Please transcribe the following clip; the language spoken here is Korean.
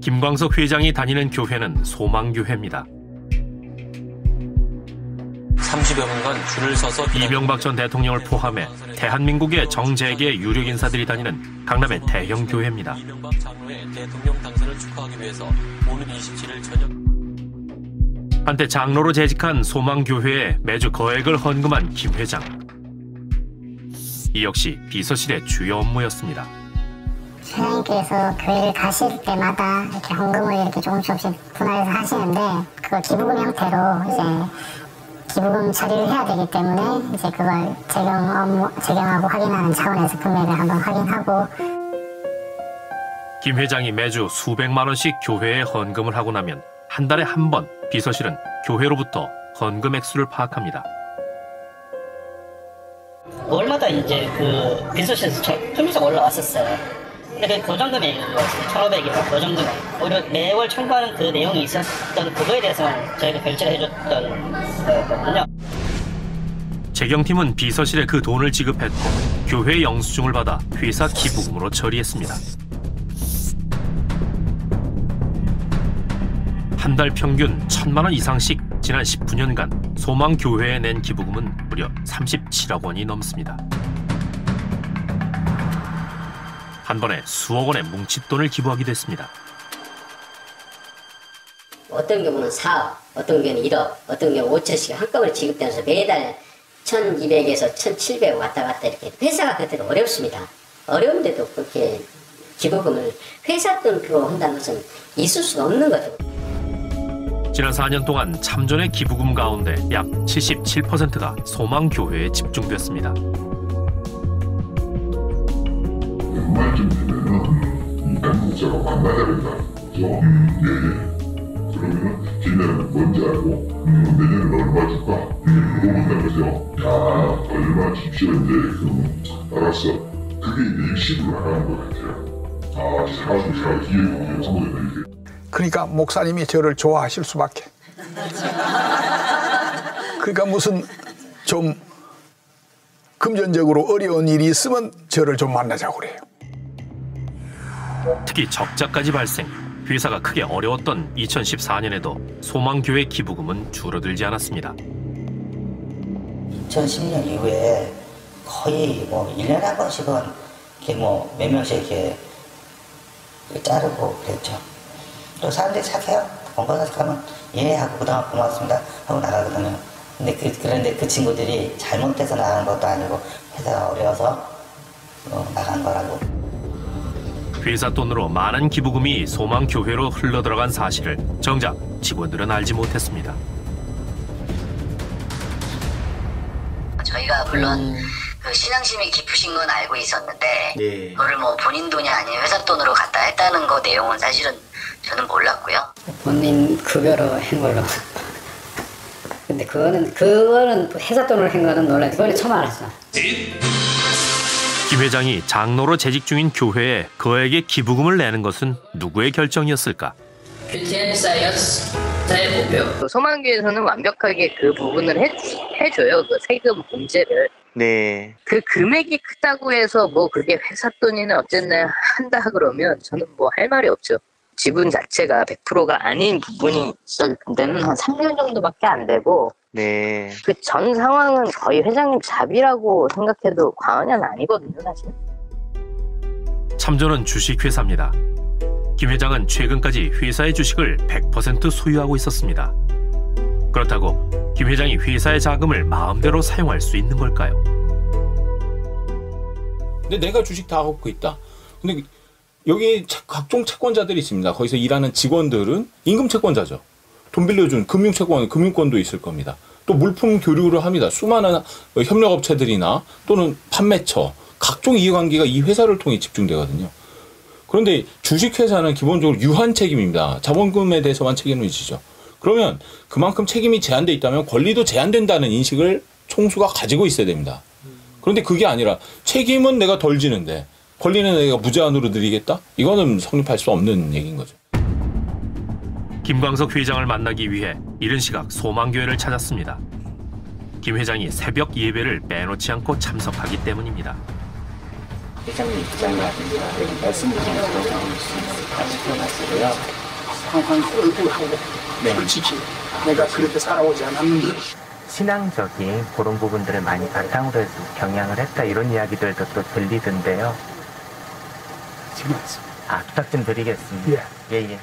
김광석 회장이 다니는 교회는 소망교회입니다. 30여 분간 줄을 서서 이명박 전 대통령을 포함해 대한민국의 정재계 유력 인사들이 다니는 강남의 대형 교회입니다. 이명박 장로의 대통령 당선을 축하하기 위해서 오는 27일 저녁 한때 장로로 재직한 소망교회에 매주 거액을 헌금한 김 회장. 이 역시 비서실의 주요 업무였습니다. 회장님께서 교회를 가실 때마다 이렇게 헌금을 이렇게 조금씩 조금씩 분할해서 하시는데 그걸 기부금 형태로 이제 기부금 처리를 해야 되기 때문에 이제 그걸 재경 업무 재경하고 확인하는 차원에서 금액을 한번 확인하고 김 회장이 매주 수백만 원씩 교회에 헌금을 하고 나면 한 달에 한 번 비서실은 교회로부터 헌금 액수를 파악합니다. 월마다 이제 그 비서실에서 품위적 올라왔었어요. 근데 그 고정금액이 있어요. 1,500이나 고정금액. 오히려 매월 청구하는 그 내용이 있었던 그거에 대해서만 저희가 결제를 해줬던 거거든요. 재경팀은 비서실에 그 돈을 지급했고 교회 영수증을 받아 회사 기부금으로 처리했습니다. 한 달 평균 천만 원 이상씩 지난 19년간 소망교회에 낸 기부금은 무려 37억 원이 넘습니다. 한 번에 수억 원의 뭉칫돈을 기부하기도 했습니다. 어떤 경우는 4억, 어떤 경우는 1억, 어떤 경우 5천씩 한꺼번에 지급되면서 매달 1200에서 1700 왔다 갔다 이렇게 회사가 그때도 어렵습니다. 어려운데도 그렇게 기부금을 회사 돈으로 한다는 것은 있을 수가 없는 거죠. 지난 4년 동안 참전의 기부금 가운데 약 77%가 소망교회에 집중됐습니다. 말쯤 되면은 이 당국자가 만나야 된다. 그죠? 예, 예. 그러면은 걔네는 뭔지 알고, 음, 내년에 얼마 줄까? 음, 물어본다 그죠? 야, 얼마 줍시오, 이제. 그럼, 알았어. 그게 이제 일시불로 나가는 것 같아요. 아, 사주, 뒤에 보면 성공했다, 이게. 그러니까 목사님이 저를 좋아하실 수밖에. 그러니까 무슨 좀 금전적으로 어려운 일이 있으면 저를 좀 만나자고 그래요. 특히 적자까지 발생, 회사가 크게 어려웠던 2014년에도 소망교회 기부금은 줄어들지 않았습니다. 2010년 이후에 거의 뭐 1년에 한 번씩은 이렇게 뭐 몇 명씩 이렇게 자르고 그랬죠. 또 사람들이 착해요. 본거사직 하면 예 하고 그동안 고맙습니다 하고 나가거든요. 근데 그, 그런데 그 친구들이 잘못해서 나가는 것도 아니고 회사가 어려워서 어, 나간 거라고. 회사 돈으로 많은 기부금이 소망교회로 흘러들어간 사실을 정작 직원들은 알지 못했습니다. 저희가 물론 그 신앙심이 깊으신 건 알고 있었는데 네. 그거를 뭐 본인 돈이 아닌 회사 돈으로 갖다 했다는 거 내용은 사실은 저는 몰랐고요. 본인 급여로 한 걸로. 근데 그거는 그거는 회사 돈으로 한 거는 놀랐어. 그거는 처음 알았어. 김 회장이 장로로 재직 중인 교회에 거액의 기부금을 내는 것은 누구의 결정이었을까? 대목표. 소망교에서는 완벽하게 그 부분을 해, 해줘요. 그 세금 문제를. 네. 그 금액이 크다고 해서 뭐 그게 회사 돈이나 어쨌나 한다 그러면 저는 뭐 할 말이 없죠. 지분 자체가 100%가 아닌 부분이 있었을 때는 한 3년 정도밖에 안 되고 네. 그 전 상황은 거의 회장님 잡이라고 생각해도 과언이 아니거든요, 사실. 참조는 주식회사입니다. 김 회장은 최근까지 회사의 주식을 100% 소유하고 있었습니다. 그렇다고 김 회장이 회사의 자금을 마음대로 사용할 수 있는 걸까요? 근데 내가 주식 다 갖고 있다. 근데 여기 차- 각종 채권자들이 있습니다. 거기서 일하는 직원들은 임금 채권자죠. 돈 빌려준 금융 채권, 금융권도 있을 겁니다. 또 물품 교류를 합니다. 수많은 협력업체들이나 또는 판매처, 각종 이해관계가 이 회사를 통해 집중되거든요. 그런데 주식회사는 기본적으로 유한 책임입니다. 자본금에 대해서만 책임을 지죠. 그러면 그만큼 책임이 제한돼 있다면 권리도 제한된다는 인식을 총수가 가지고 있어야 됩니다. 그런데 그게 아니라 책임은 내가 덜 지는데 권리는 내가 무제한으로 드리겠다? 이거는 성립할 수 없는 얘기인 거죠. 김광석 회장을 만나기 위해 이른 시각 소망교회를 찾았습니다. 김 회장이 새벽 예배를 빼놓지 않고 참석하기 때문입니다. 회장님 입장이라든지 말씀 드리는 수 있을까요? 태어났어요. 항상 꿀꿀하고 솔직히 내가 그렇게 살아오지 않았는데 신앙적인 그런 부분들을 많이 바탕으로 해서 경향을 했다 이런 이야기들도 또 들리던데요. 지금 왔습니다. 아, 부탁 좀 드리겠습니다. 예, 예.